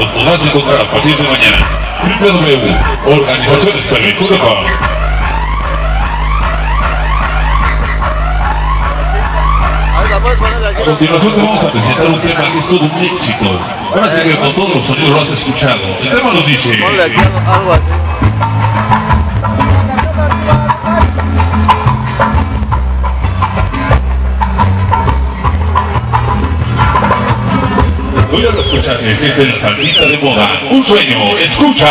los podrás encontrar a partir de mañana. www.organizacionespermit.com A continuación te vamos a presentar un tema que es todo un éxito. Ahora sí que con todos los sonidos lo has escuchado. El tema nos dice... a escuchar desde la salsita de moda. Un sueño, escucha.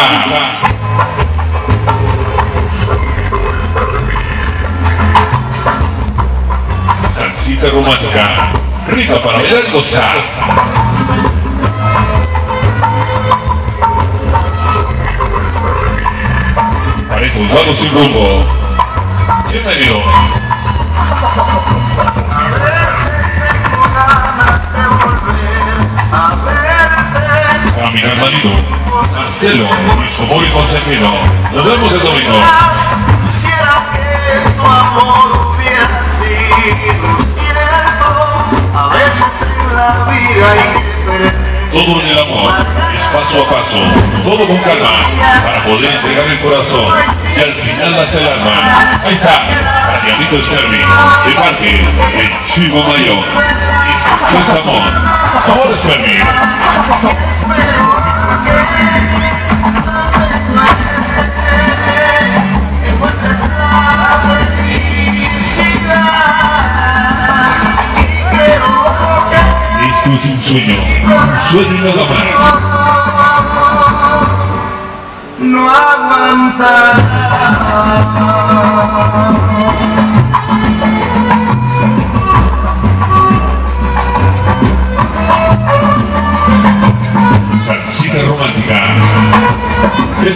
Salsita romántica, rica para bailar y gozar. Para esos vagos sin rumbo. Bienvenido. A mi hermanito, Marcelo, mi favor y consejero. Nos vemos el domingo. A veces en la vida hay. Todo en el amor es paso a paso, todo con calma, para poder entregar el corazón y al final hasta el alma. Ahí está, para mi amigo de parte de Chivo Mayor. Y su amor. Amor. Esto es un sueño, sueño nada más. no aguantar.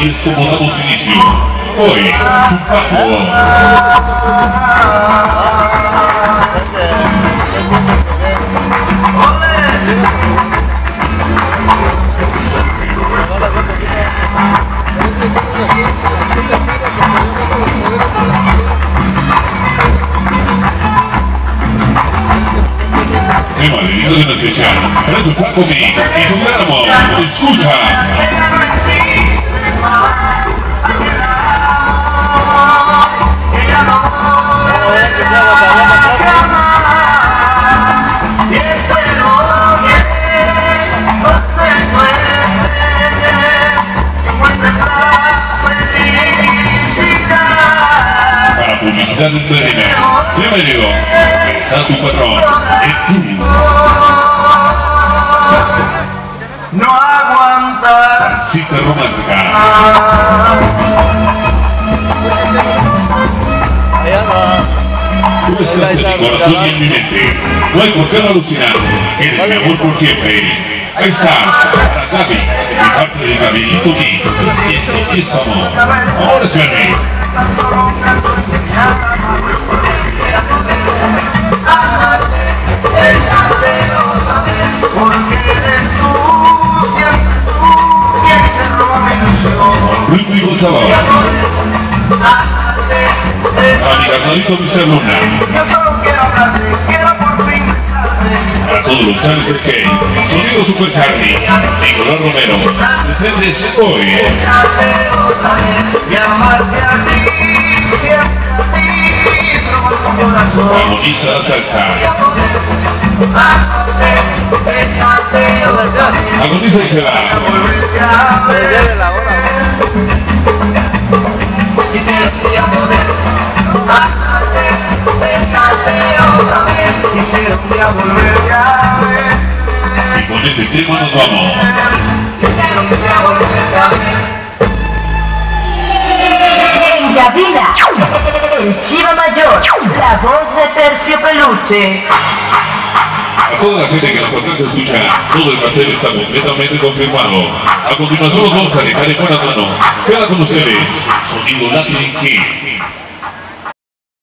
Así es como damos inicio. Hoy, Chupaco. Tema dedicado en especial para su Paco Vic y su gran amor. Escucha. Para publicidad en Medina. Bienvenido. Está tu patrón. En tu No aguantar. salsita no. Tú estás en mi corazón y en mi mente. No hay por qué no alucinar. Eres mi amor por siempre. Ahí está. Para Gaby. De parte de Gabrielito Vic. Y esto es amor. Siempre tú, quien se roba mi carnalito Mr. Luna. Yo solo quiero fin besarte. Para todos los Charles Skate, Sonido Super Charlie, Nicolás Romero, presentes hoy. Agoniza salsa. Agoniza y se va. Quisiera poder La volverte a ver. Y con este tema nos vamos. Quisiera volverte a ver. En cabina, el Chiva Mayor, la voz de Tercio Peluche. A toda la gente que nos alcanza a escuchar, todo el cartel está completamente confirmado. A continuación los vamos a dejar en buenas manos. Queda con ustedes, Sonido Latin King.